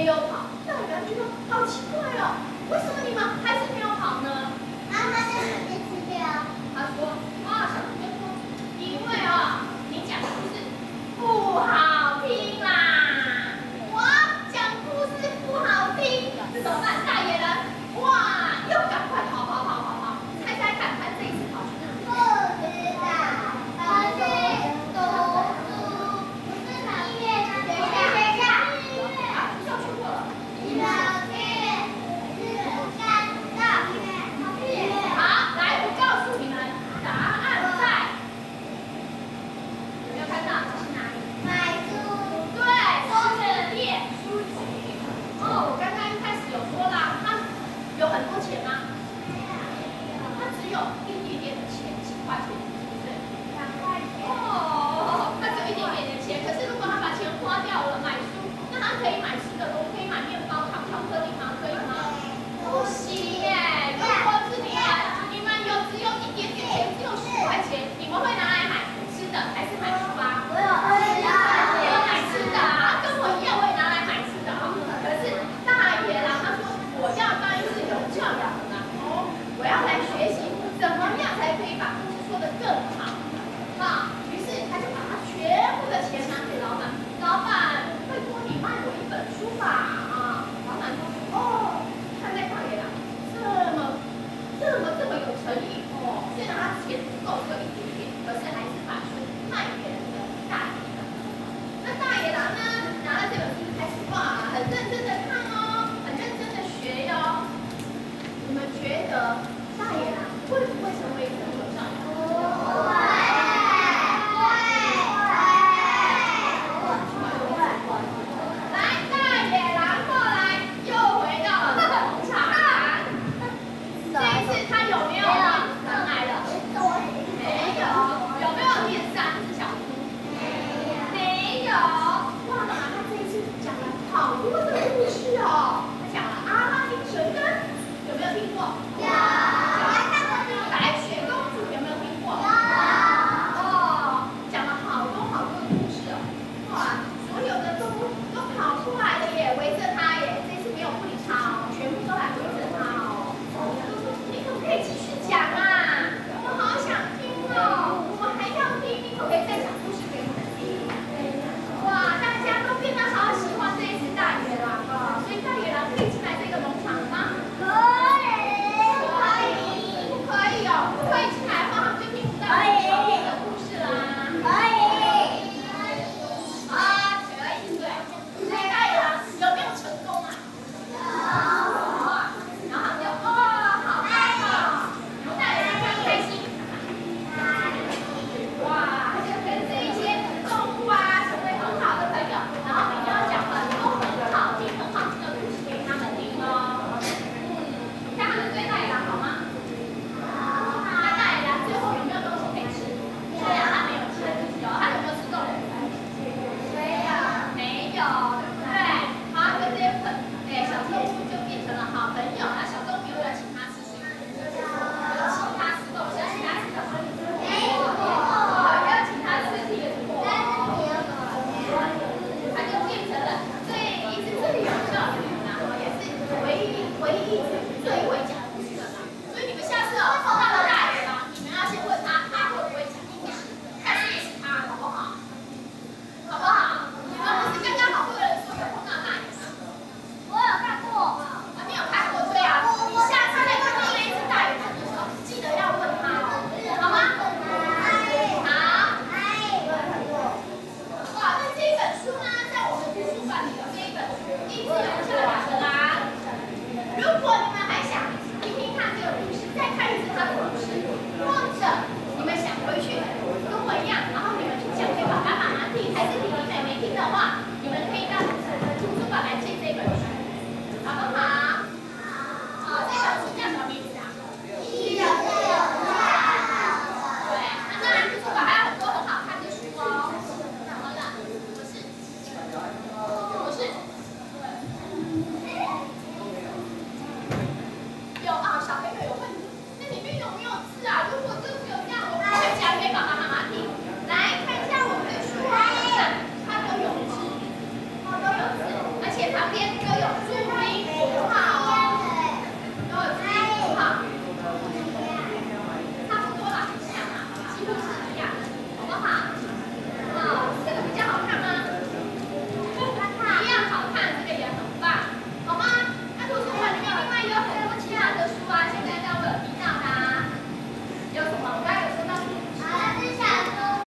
没有跑，那你觉得好奇怪哦？为什么你们还是没有跑呢？妈妈在。很多钱吗？够就一点点，可是还是把书卖给了那个大野狼。那大野狼呢，拿了这本书开始画，很认真的看哦，很认真的学哟、哦。你们觉得？